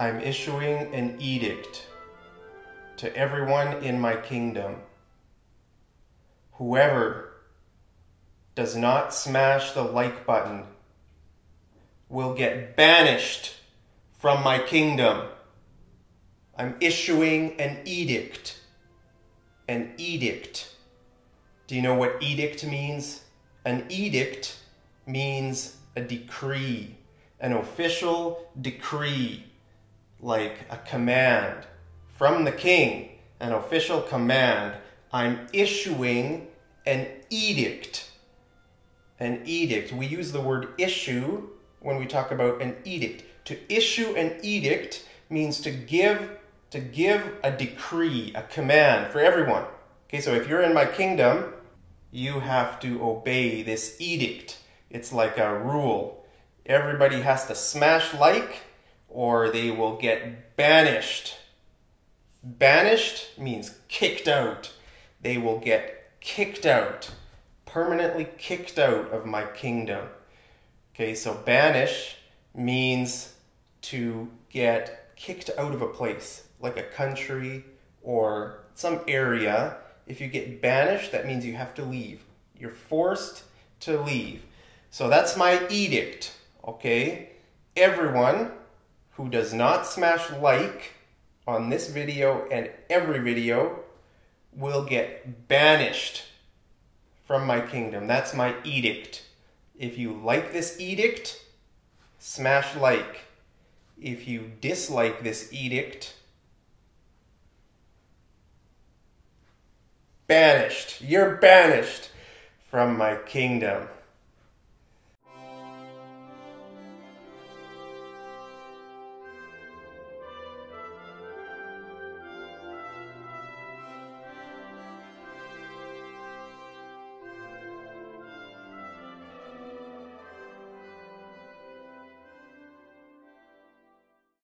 I'm issuing an edict to everyone in my kingdom. Whoever does not smash the like button will get banished from my kingdom. I'm issuing an edict. An edict. Do you know what edict means? An edict means a decree, an official decree, like a command from the king, an official command. I'm issuing an edict. An edict. We use the word issue when we talk about an edict. To issue an edict means to give to give a decree, a command for everyone. Okay, so if you're in my kingdom, you have to obey this edict. It's like a rule. Everybody has to smash like or they will get banished. Banished means kicked out. They will get kicked out, permanently kicked out of my kingdom. Okay, so banish means to get kicked out of a place, like a country or some area. If you get banished, that means you have to leave. You're forced to leave. So that's my edict, okay? Everyone who does not smash like on this video and every video will get banished from my kingdom. That's my edict. If you like this edict, smash like. If you dislike this edict, banished. You're banished from my kingdom.